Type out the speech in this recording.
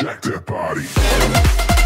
Jack that body.